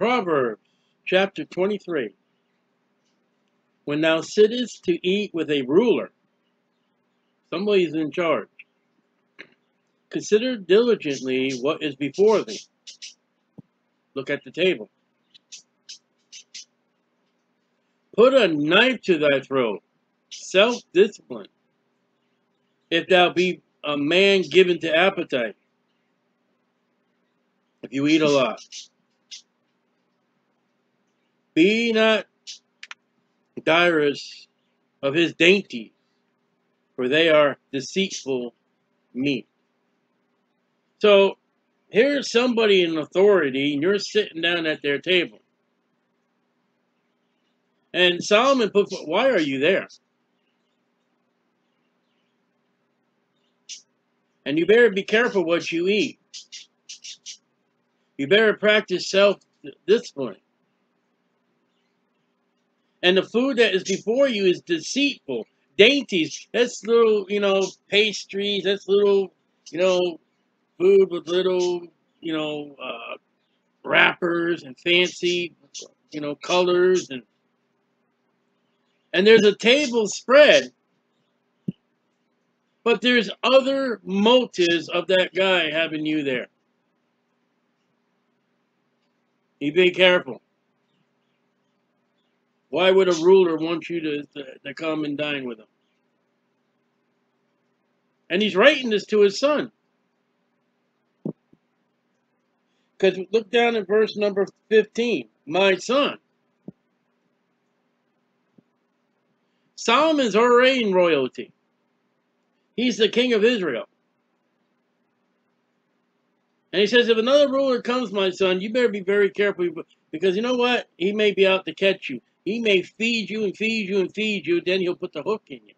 Proverbs chapter 23. When thou sittest to eat with a ruler, somebody's in charge, consider diligently what is before thee. Look at the table. Put a knife to thy throat, self discipline, if thou be a man given to appetite, if you eat a lot. Be not desirous of his dainties, for they are deceitful meat. So here's somebody in authority, and you're sitting down at their table. And Solomon put, why are you there? And you better be careful what you eat. You better practice self-discipline. And the food that is before you is deceitful. Dainties, that's little, you know, pastries, that's little, you know, food with little, you know, uh, wrappers and fancy, you know, colors and and there's a table spread. But there's other motives of that guy having you there. You be careful why would a ruler want you to, to, to come and dine with him and he's writing this to his son because look down at verse number 15 my son Solomon's already royalty. He's the king of Israel. And he says, if another ruler comes, my son, you better be very careful because you know what? He may be out to catch you. He may feed you and feed you and feed you, then he'll put the hook in you.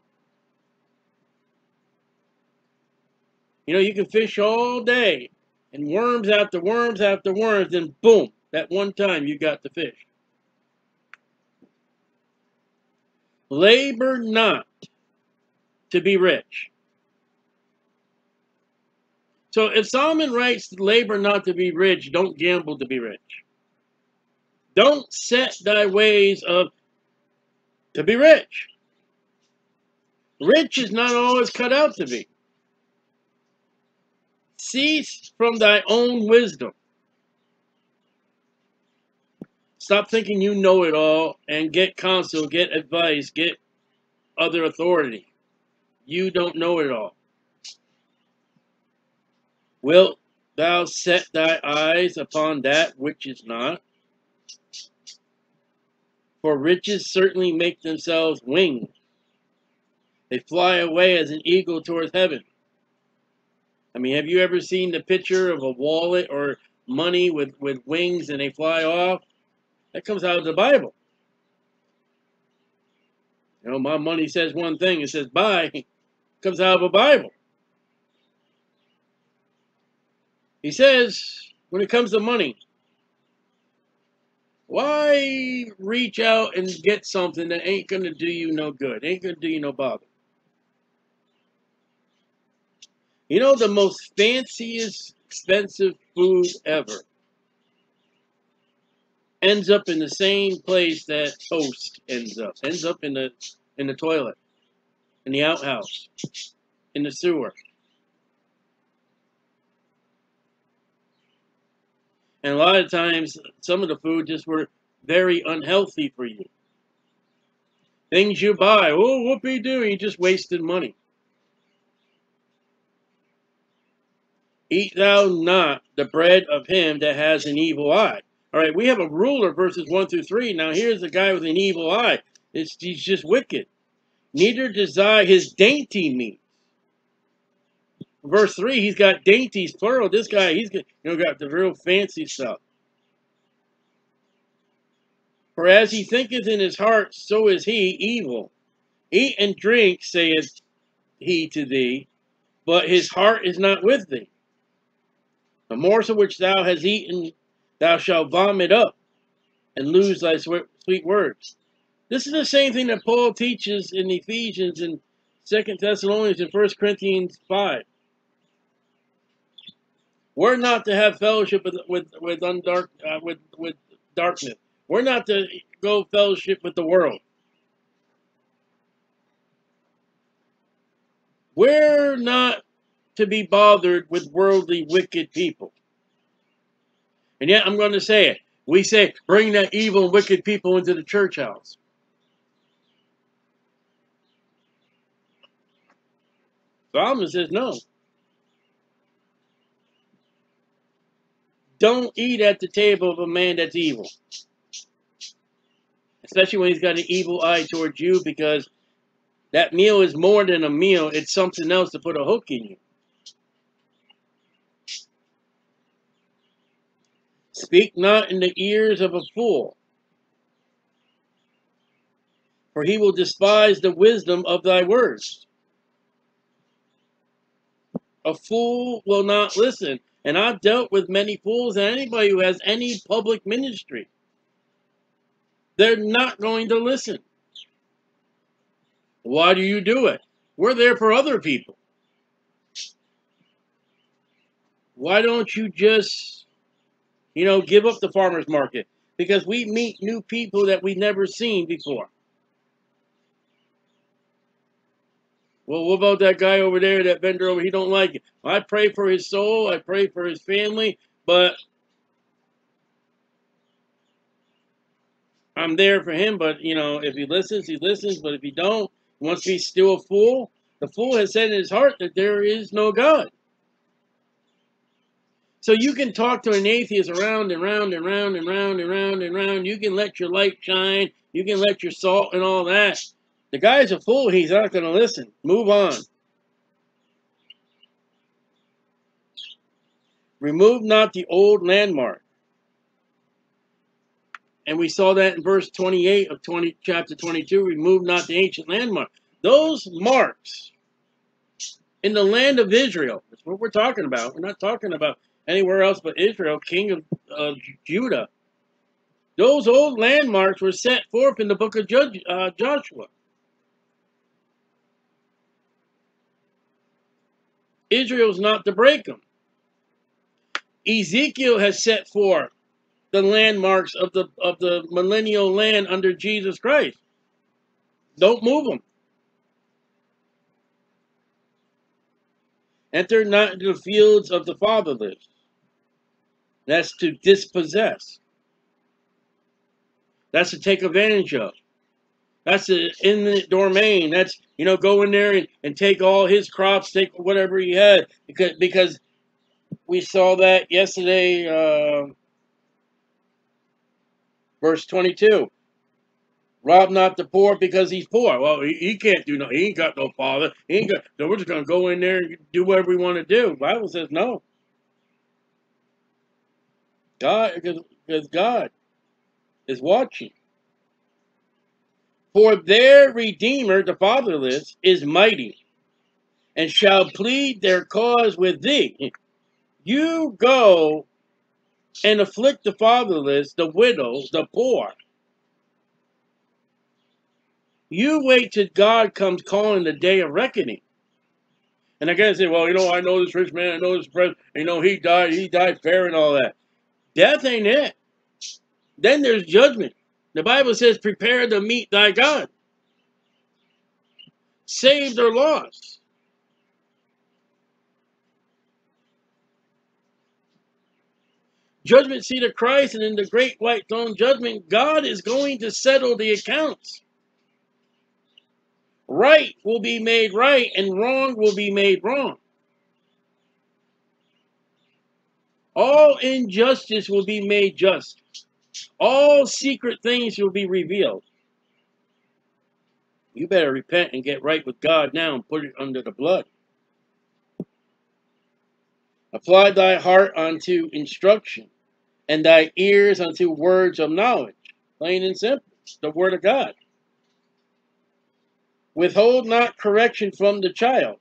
You know, you can fish all day and worms after worms after worms, and boom, that one time you got the fish. Labor not to be rich. So if Solomon writes, labor not to be rich, don't gamble to be rich. Don't set thy ways of to be rich. Rich is not always cut out to be. Cease from thy own wisdom. Stop thinking you know it all and get counsel, get advice, get other authority. You don't know it all. Wilt thou set thy eyes upon that which is not? For riches certainly make themselves wings. They fly away as an eagle towards heaven. I mean, have you ever seen the picture of a wallet or money with, with wings and they fly off? That comes out of the Bible. You know, my money says one thing, it says buy, comes out of a Bible. He says, when it comes to money, why reach out and get something that ain't going to do you no good, ain't going to do you no bother? You know the most fanciest, expensive food ever ends up in the same place that toast ends up. Ends up in the in the toilet, in the outhouse, in the sewer. And a lot of times, some of the food just were very unhealthy for you. Things you buy, oh, whoopee doo, you just wasted money. Eat thou not the bread of him that has an evil eye. All right, we have a ruler, verses 1 through 3. Now, here's a guy with an evil eye. It's, he's just wicked. Neither desire his dainty meat. Verse 3, he's got dainties, plural. This guy, he's got, you know, got the real fancy stuff. For as he thinketh in his heart, so is he evil. Eat and drink, saith he to thee, but his heart is not with thee. The morsel which thou hast eaten thou shalt vomit up and lose thy sweet words. This is the same thing that Paul teaches in Ephesians and Second Thessalonians and First Corinthians 5. We're not to have fellowship with with with undark uh, with with darkness. We're not to go fellowship with the world. We're not to be bothered with worldly, wicked people. And yet, I'm going to say it. We say, bring that evil, and wicked people into the church house. Solomon says, no. Don't eat at the table of a man that's evil. Especially when he's got an evil eye towards you because that meal is more than a meal. It's something else to put a hook in you. Speak not in the ears of a fool, for he will despise the wisdom of thy words. A fool will not listen. And I've dealt with many fools and anybody who has any public ministry. They're not going to listen. Why do you do it? We're there for other people. Why don't you just, you know, give up the farmer's market? Because we meet new people that we've never seen before. Well, what about that guy over there, that vendor over? He don't like it. I pray for his soul. I pray for his family, but I'm there for him. But you know, if he listens, he listens. But if he don't, he wants to be still a fool. The fool has said in his heart that there is no God. So you can talk to an atheist around and round and round and round and round and round. You can let your light shine. You can let your salt and all that. The guy's a fool. He's not going to listen. Move on. Remove not the old landmark. And we saw that in verse 28 of 20, chapter 22. Remove not the ancient landmark. Those marks in the land of Israel, that's what we're talking about. We're not talking about anywhere else but Israel, king of, Judah. Those old landmarks were set forth in the book of Judge, uh, Joshua. Israel's not to break them. Ezekiel has set forth the landmarks of the of the millennial land under Jesus Christ. Don't move them. Enter not into the fields of the fatherless. That's to dispossess. That's to take advantage of. That's an eminent domain. That's you know go in there and, and take all his crops, take whatever he had because because we saw that yesterday. Uh, verse twenty two. Rob not the poor because he's poor. Well, he, he can't do no. He ain't got no father. He ain't got. So we're just gonna go in there and do whatever we want to do. Bible says no. God, because God is watching. For their Redeemer, the fatherless, is mighty, and shall plead their cause with thee. You go and afflict the fatherless, the widows, the poor. You wait till God comes calling the day of reckoning. And I gotta say, well, you know, I know this rich man, I know this president, you know, he died, he died fair and all that. Death ain't it. Then there's judgment. The Bible says, prepare to meet thy God. Saved or lost. Judgment seat of Christ and in the great white throne judgment, God is going to settle the accounts. Right will be made right and wrong will be made wrong. All injustice will be made just. All secret things will be revealed. You better repent and get right with God now and put it under the blood. Apply thy heart unto instruction, and thy ears unto words of knowledge. Plain and simple. The word of God. Withhold not correction from the child,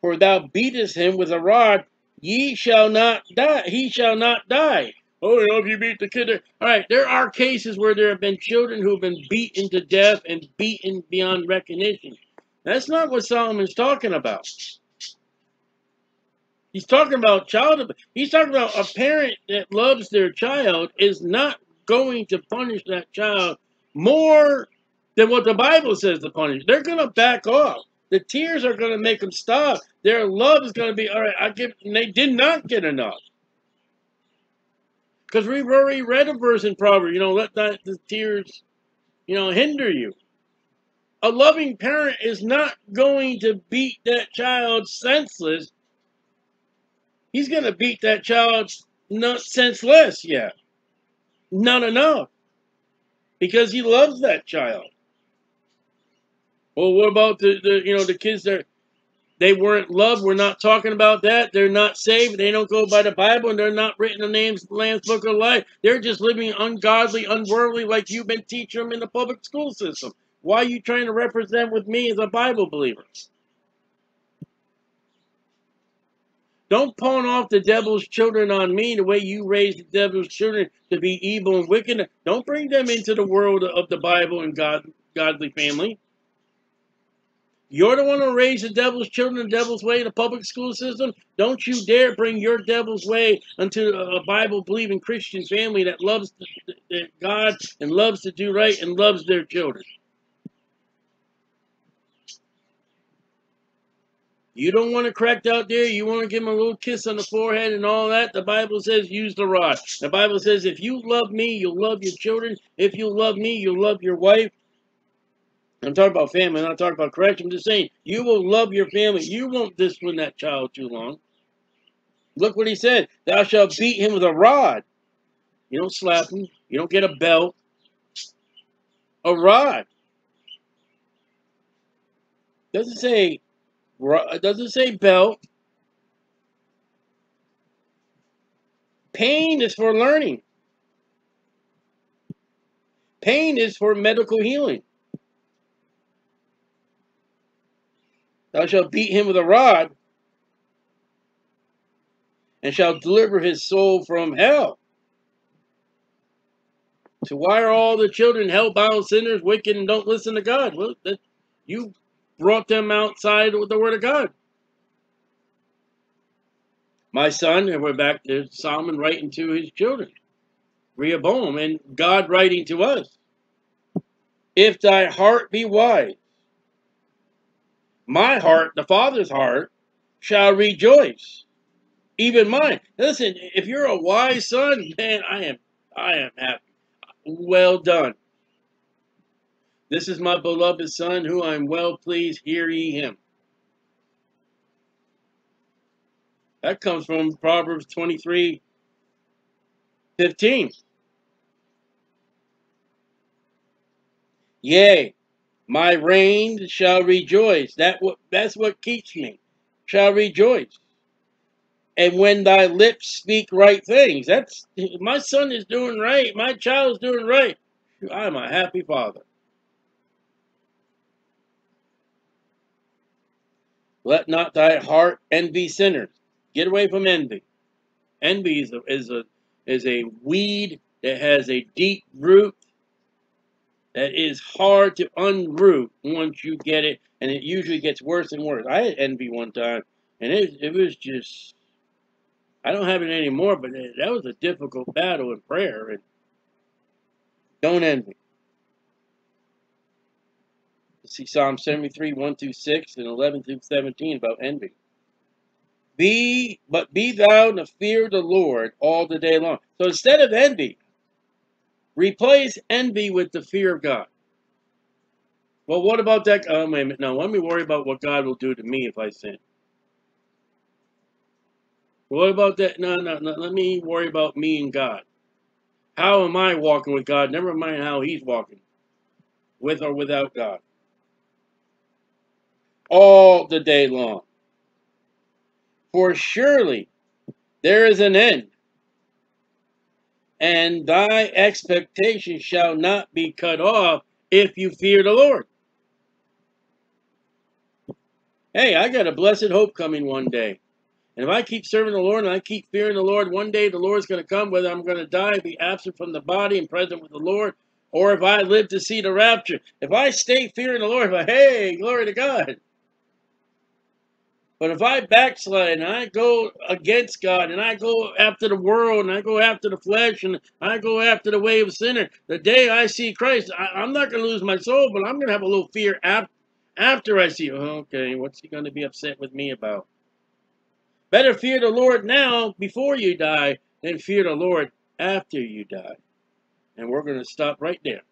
for thou beatest him with a rod, ye shall not die, he shall not die. Oh, you know, if you beat the kid. All right, there are cases where there have been children who have been beaten to death and beaten beyond recognition. That's not what Solomon's talking about. He's talking about child. He's talking about a parent that loves their child is not going to punish that child more than what the Bible says to punish. They're going to back off. The tears are going to make them stop. Their love is going to be all right. I give. And they did not get enough. Because we've already read a verse in Proverbs. You know, let the tears, you know, hinder you. A loving parent is not going to beat that child senseless. He's going to beat that child not senseless yet. Not enough. Because he loves that child. Well, what about the, the you know the kids that they weren't loved? We're not talking about that. They're not saved. They don't go by the Bible, and they're not written in the names Lamb's Book of Life. They're just living ungodly, unworldly, like you've been teaching them in the public school system. Why are you trying to represent with me as a Bible believer? Don't pawn off the devil's children on me the way you raised the devil's children to be evil and wicked. Don't bring them into the world of the Bible and God, godly family. You're the one who raised the devil's children the devil's way in the public school system. Don't you dare bring your devil's way into a Bible believing Christian family that loves God and loves to do right and loves their children. You don't want to crack out there. You want to give him a little kiss on the forehead and all that. The Bible says use the rod. The Bible says if you love me, you'll love your children. If you love me, you'll love your wife. I'm talking about family. I'm not talking about correction. I'm just saying you will love your family. You won't discipline that child too long. Look what he said. Thou shalt beat him with a rod. You don't slap him. You don't get a belt. A rod. Doesn't say doesn't say belt. Pain is for learning. Pain is for medical healing. Thou shalt beat him with a rod, and shalt deliver his soul from hell. So why are all the children hell-bound sinners, wicked, and don't listen to God? Well, that, you brought them outside with the word of God. My son, and we're back to Solomon writing to his children, Rehoboam, and God writing to us. If thy heart be wise, my heart, the Father's heart, shall rejoice. Even mine. Listen, if you're a wise son, man, I am I am happy. Well done. This is my beloved son, who I am well pleased. Hear ye him. That comes from Proverbs 23, 15. Yea, my reins shall rejoice. That what that's what keeps me. Shall rejoice. And when thy lips speak right things, that's my son is doing right. My child is doing right. I'm a happy father. Let not thy heart envy sinners. Get away from envy. Envy is a, is a, is a weed that has a deep root that is hard to unroot once you get it, and it usually gets worse and worse. I had envy one time, and it, it was just, I don't have it anymore, but it, that was a difficult battle in prayer. And don't envy see Psalm 73, 1 through 6 and 11 through 17 about envy. Be, but be thou in the fear of the Lord all the day long. So instead of envy, replace envy with the fear of God. Well, what about that? Oh, wait a minute. No, let me worry about what God will do to me if I sin. What about that? No, no, no. Let me worry about me and God. How am I walking with God? Never mind how He's walking, with or without God all the day long. For surely there is an end, and thy expectation shall not be cut off if you fear the Lord. Hey, I got a blessed hope coming one day. And if I keep serving the Lord and I keep fearing the Lord, one day the Lord's going to come, whether I'm going to die, be absent from the body and present with the Lord, or if I live to see the rapture. If I stay fearing the Lord, I, hey, glory to God. But if I backslide and I go against God and I go after the world and I go after the flesh and I go after the way of sinner, the day I see Christ, I, am not going to lose my soul, but I'm going to have a little fear ap- after I see, okay, what's he going to be upset with me about? Better fear the Lord now before you die than fear the Lord after you die. And we're going to stop right there.